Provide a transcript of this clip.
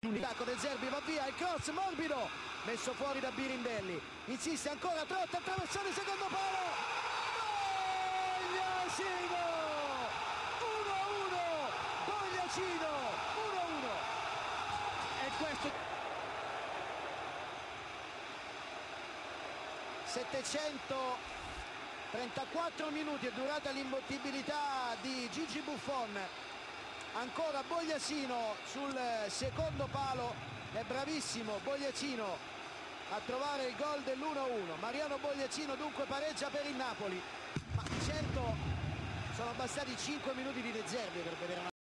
L'attacco del Zerbi va via, il cross morbido, messo fuori da Birindelli. Insiste ancora Trotta, attraversone, secondo palo. Bogliacino! 1-1, Bogliacino, 1-1. E questo... 734 minuti è durata l'imbattibilità di Gigi Buffon ancora Bogliacino sul secondo palo. È bravissimo Bogliacino a trovare il gol dell'1-1 Mariano Bogliacino dunque pareggia per il Napoli. Ma certo sono bastati 5 minuti di riserve per vedere una